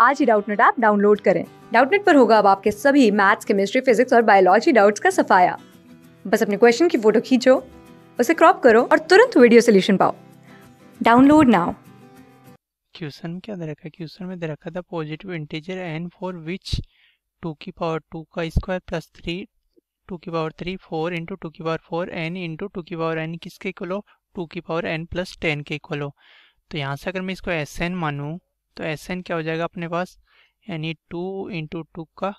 आज ही Doubtnut app download करें। डाउटनेट पर होगा अब आपके सभी मैथ्स, केमिस्ट्री, फिजिक्स और बायोलॉजी डाउट्स का सफाया। बस अपने क्वेश्चन की फ़ोटो खींचो, उसे क्रॉप करो और तुरंत वीडियो सोल्यूशन पाओ। Download now. क्वेश्चन क्या दे रखा है? क्वेश्चन में दे रखा था positive integer n for which two की पावर टू का स्क्वायर प्लस थ्री टू की power three four into two की power four n into two की पावर एन किसके इक्वल हो? टू की पावर एन प्लस टेन के इक्वल हो। तो यहाँ से अगर मैं इसको एस एन मानूँ तो एस एन क्या हो जाएगा अपने पास? यानी टू इंटू टू का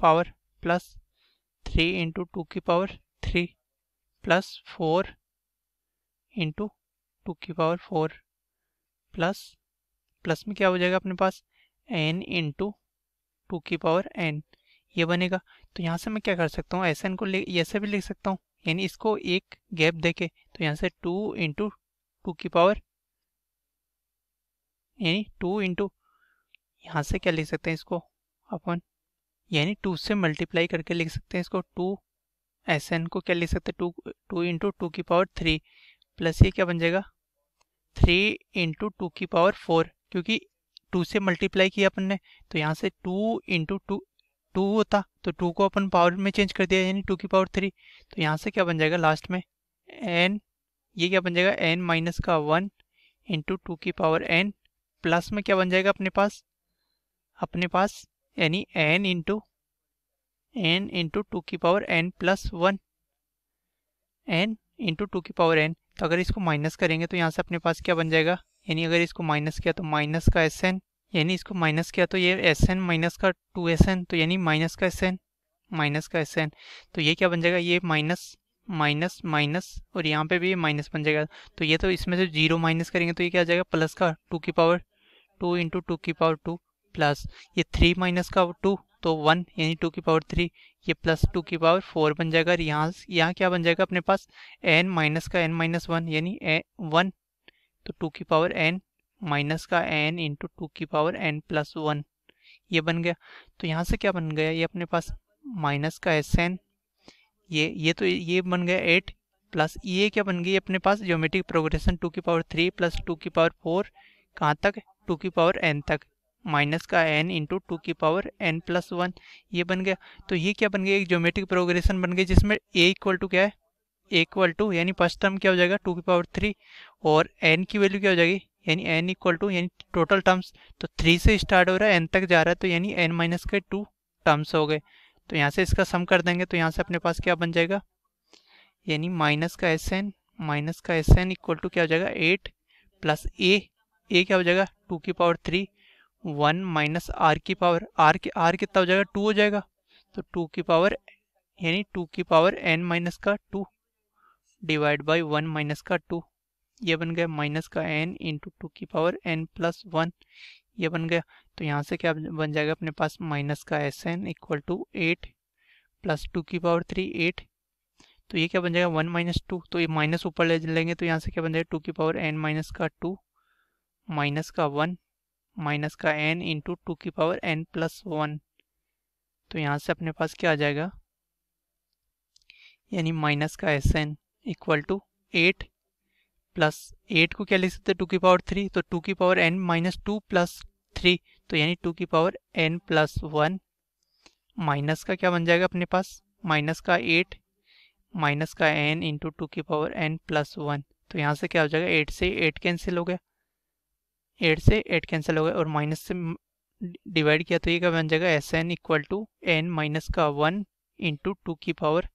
power plus three into two की power three plus four into two की पावर फोर प्लस प्लस में क्या हो जाएगा अपने पास? एन इंटू टू की पावर एन ये बनेगा। तो यहाँ से मैं क्या कर सकता हूँ? एस एन को ले ऐसे भी लिख सकता हूँ। यानी इसको एक गैप देके तो यहाँ से टू इंटू टू की पावर यानी टू इंटू यहाँ से क्या लिख सकते हैं इसको? अपन, यानी टू से मल्टीप्लाई करके लिख सकते हैं इसको। टू एस एन को क्या लिख सकते हैं? टू टू इंटू टू की पावर थ्री प्लस ये क्या बन जाएगा? थ्री इंटू टू की पावर फोर क्योंकि टू से मल्टीप्लाई किया अपन ने तो यहाँ से टू इंटू टू टू होता तो टू को अपन पावर में चेंज कर दिया, यानी टू की पावर थ्री तो यहाँ से क्या बन जाएगा लास्ट में? एन ये क्या बन जाएगा? एन माइनस का वन इंटू टू की पावर एन प्लस में क्या बन जाएगा अपने पास? अपने पास यानी n into n into two की power n plus one n into two की पावर एन तो अगर इसको माइनस करेंगे तो यहाँ से अपने पास क्या बन जाएगा? यानी अगर इसको माइनस किया तो माइनस का एस एन यानी इसको माइनस किया तो ये एस एन माइनस का टू एस एन तो यानी माइनस का एस एन माइनस का एस एन तो ये क्या बन जाएगा? ये माइनस माइनस माइनस और यहाँ पे भी माइनस बन जाएगा। तो ये तो इसमें से ज़ीरो माइनस करेंगे तो ये क्या आ जाएगा? प्लस का टू की पावर टू इंटू टू की पावर टू प्लस ये थ्री माइनस का टू तो वन यानी टू की पावर थ्री ये प्लस टू की पावर फोर बन जाएगा। और यहाँ यहाँ क्या बन जाएगा अपने पास? एन माइनस का एन माइनस वन यानी वन तो टू की पावर एन माइनस का एन इंटू टू की पावर एन प्लस वन ये बन गया। तो यहाँ से क्या बन गया? ये अपने पास माइनस का एस एन ये ये तो ये बन गया एट प्लस ये क्या बन गई अपने पास? ज्योमेट्रिक प्रोग्रेशन टू की पावर थ्री प्लस टू की पावर फोर कहाँ तक? टू की पावर एन तक, माइनस का एन इंटू टू की पावर एन प्लस वन, ये बन गया। तो ये क्या बन गया? एक ज्योमेट्रिक प्रोग्रेशन बन गई जिसमें ए इक्वल टू क्या है? ए इक्वल टू यानी फ़र्स्ट टर्म क्या हो जाएगा? टू की पावर थ्री और एन की वैल्यू क्या हो जाएगी? यानी एन इक्वल टू यानी टोटल टर्म्स तो थ्री से स्टार्ट हो रहा है एन तक जा रहा है तो यानी एन माइनस के टू टर्म्स हो गए। तो यहाँ से इसका सम कर देंगे तो यहाँ से अपने पास क्या बन जाएगा? यानी माइनस का एस एन माइनस का एस एन इक्वल टू क्या हो जाएगा? एट प्लस ए ए क्या हो जाएगा? टू की power three one minus r की पावर आर की आर कितना हो जाएगा? टू हो जाएगा। तो टू की पावर यानी टू की पावर एन माइनस का two divide by one minus का टू ये बन गया माइनस का एन इंटू टू की पावर एन प्लस वन ये बन गया। तो यहाँ से क्या बन जाएगा? अपने पास माइनस का S n equal to eight plus two की पावर थ्री एट तो ये क्या बन जाएगा? वन माइनस टू तो ये माइनस ऊपर ले लेंगे तो यहाँ से क्या बन जाएगा? टू की पावर एन माइनस का टू माइनस का वन, माइनस का एन इंटू टू की पावर एन प्लस वन तो यहाँ से अपने पास क्या आ जाएगा? यानी माइनस का S n equal to eight plus eight को क्या लिख सकते हैं? टू की पावर थ्री तो टू की power n minus two plus three तो यानी टू की power n plus one minus का क्या बन जाएगा अपने पास? माइनस का एट माइनस का एन इंटू टू की पावर एन प्लस वन तो यहाँ से क्या हो जाएगा? एट से एट कैंसिल हो गया। एट से एट कैंसिल हो गया और माइनस से डिवाइड किया तो ये क्या बन जाएगा? S n equal to n minus का वन इंटू टू की पावर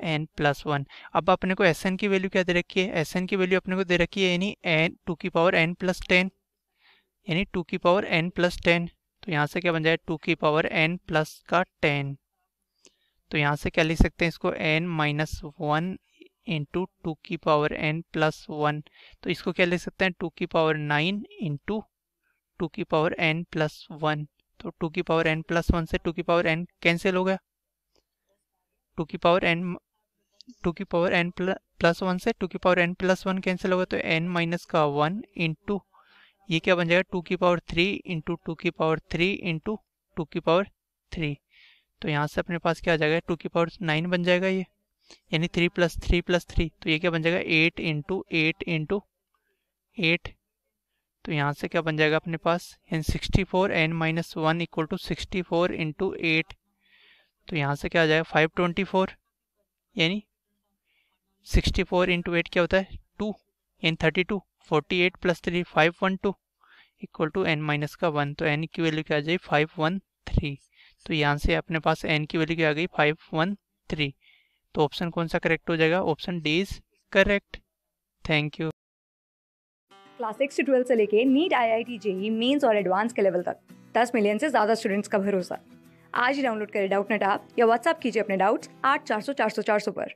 एन प्लस वन अब अपने को एस एन की वैल्यू क्या दे रखी है? एस एन की वैल्यू अपने को दे रखी है यानी एन टू की पावर एन प्लस टेन यानी टू की पावर एन प्लस टेन तो यहाँ से क्या बन जाएगा टू की पावर एन प्लस का टेन तो यहाँ से क्या लिख सकते हैं इसको? N minus one into two की पावर एन प्लस वन तो इसको क्या लिख सकते हैं टू की पावर नाइन इंटू टू की पावर एन प्लस वन तो टू की पावर एन प्लस वन से टू की पावर एन कैंसिल हो गया टू की पावर एन टू की पावर एन प्लस वन से टू की power n plus one cancel होगा तो एन माइनस का वन इंटू ये क्या बन जाएगा टू की पावर थ्री इंटू टू की पावर थ्री इंटू टू की पावर थ्री तो यहाँ से अपने पास क्या आ जाएगा टू की पावर नाइन बन जाएगा ये यानी three plus three plus three तो ये क्या बन जाएगा? Eight into eight into eight तो यहाँ से क्या बन जाएगा अपने पास? N sixty four n minus one equal to sixty four into eight तो यहाँ से क्या आ जाएगा? फाइव ट्वेंटी फोर यानी सिक्सटी फोर इंटू एट क्या होता है? Two n thirty two forty eight plus three five one two equal to n minus का वन तो एन की वैल्यू क्या आ जाएगी? फाइव वन थ्री तो यहाँ से अपने पास एन की वैल्यू क्या आ गई? फाइव वन थ्री तो ऑप्शन कौन सा करेक्ट हो जाएगा? Option D is correct thank you class six से ट्वेल्थ से लेके NEET I I T JEE mains और एडवांस के लेवल तक। दस मिलियन से ज़्यादा स्टूडेंट्स का भरोसा। आज ही डाउनलोड करें डाउट नेट आप या व्हाट्सअप कीजिए अपने डाउट्स आठ चार सौ चार सौ चार सौ पर।